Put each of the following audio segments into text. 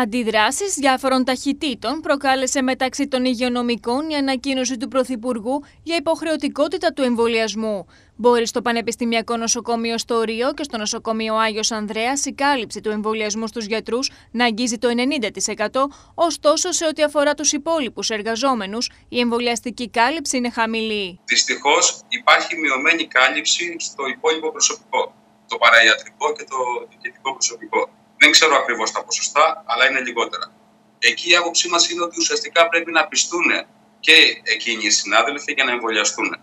Αντιδράσεις διάφορων ταχυτήτων προκάλεσε μεταξύ των υγειονομικών η ανακοίνωση του Πρωθυπουργού για υποχρεωτικότητα του εμβολιασμού. Μπορεί στο Πανεπιστημιακό Νοσοκομείο στο Ρίο και στο Νοσοκομείο Άγιος Ανδρέας η κάλυψη του εμβολιασμού στους γιατρούς να αγγίζει το 90%, ωστόσο σε ό,τι αφορά τους υπόλοιπους εργαζόμενους, η εμβολιαστική κάλυψη είναι χαμηλή. Δυστυχώς υπάρχει μειωμένη κάλυψη στο υπόλοιπο προσωπικό, το παραϊατρικό και το διοικητικό προσωπικό. Δεν ξέρω ακριβώς τα ποσοστά, αλλά είναι λιγότερα. Εκεί η άποψή μας είναι ότι ουσιαστικά πρέπει να πιστούν και εκείνοι οι συνάδελφοι για να εμβολιαστούν.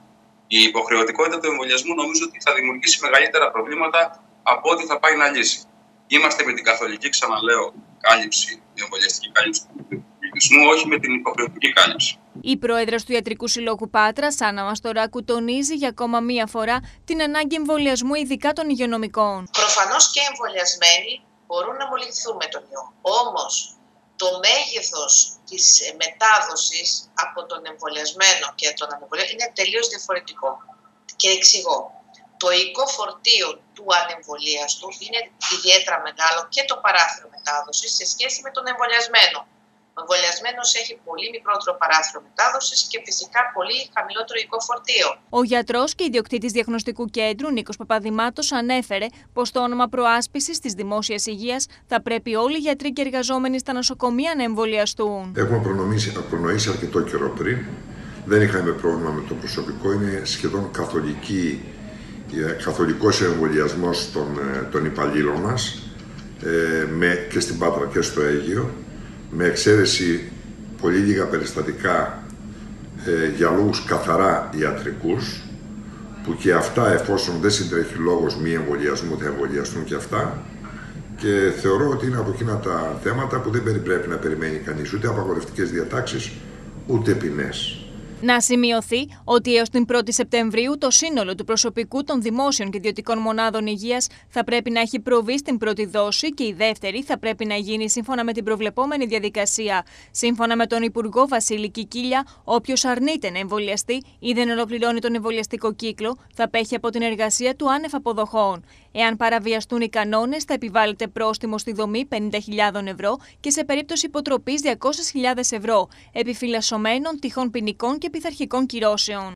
Η υποχρεωτικότητα του εμβολιασμού νομίζω ότι θα δημιουργήσει μεγαλύτερα προβλήματα από ό,τι θα πάει να λύσει. Είμαστε με την καθολική, ξαναλέω, κάλυψη, η εμβολιαστική κάλυψη του πληθυσμού, όχι με την υποχρεωτική κάλυψη. Η πρόεδρος του Ιατρικού Συλλόγου Πάτρας, Άννα Μαστοράκου, τονίζει για ακόμα μία φορά την ανάγκη εμβολιασμού, ειδικά των υγειονομικών. Προφανώς και εμβολιασμένοι μπορούν να μολυνθούν με τον ιό. Όμως το μέγεθος της ε, μετάδοσης από τον εμβολιασμένο και τον ανεμβολιασμένο είναι τελείως διαφορετικό. Και εξηγώ. Το οικό φορτίο του ανεμβολίαστου είναι ιδιαίτερα μεγάλο και το παράθυρο μετάδοσης σε σχέση με τον εμβολιασμένο. Ο εμβολιασμένος έχει πολύ μικρότερο παράθυρο μετάδοσης και φυσικά πολύ χαμηλότερο οικό φορτίο. Ο γιατρός και ιδιοκτήτης διαγνωστικού κέντρου Νίκος Παπαδημάτος ανέφερε πως το όνομα προάσπισης της δημόσιας υγείας θα πρέπει όλοι οι γιατροί και εργαζόμενοι στα νοσοκομεία να εμβολιαστούν. Έχουμε προνοήσει αρκετό καιρό πριν. Δεν είχαμε πρόβλημα με το προσωπικό. Είναι σχεδόν καθολική, ε, καθολικός εμβολιασμός των, ε, των υπαλλήλων μας ε, και στην Πάτρα και στο Αίγιο με εξαίρεση πολύ λίγα περιστατικά ε, για λόγους καθαρά ιατρικούς, που και αυτά εφόσον δεν συντρέχει λόγος μη εμβολιασμού θα εμβολιαστούν και αυτά και θεωρώ ότι είναι από εκείνα τα θέματα που δεν πρέπει να περιμένει κανείς ούτε απαγορευτικές διατάξεις ούτε ποινές. Να σημειωθεί ότι έως την 1η Σεπτεμβρίου το σύνολο του προσωπικού των δημόσιων και ιδιωτικών μονάδων υγείας θα πρέπει να έχει προβεί στην πρώτη δόση και η δεύτερη θα πρέπει να γίνει σύμφωνα με την προβλεπόμενη διαδικασία. Σύμφωνα με τον Υπουργό Βασίλη Κικίλια, όποιος αρνείται να εμβολιαστεί ή δεν ολοκληρώνει τον εμβολιαστικό κύκλο θα πέχει από την εργασία του άνευ αποδοχών. Εάν παραβιαστούν οι κανόνες, θα επιβάλλεται πρόστιμο στη δομή 50.000 ευρώ και σε περίπτωση υποτροπής 200.000 ευρώ, επιφυλασσομένων τυχών ποινικών και πειθαρχικών κυρώσεων.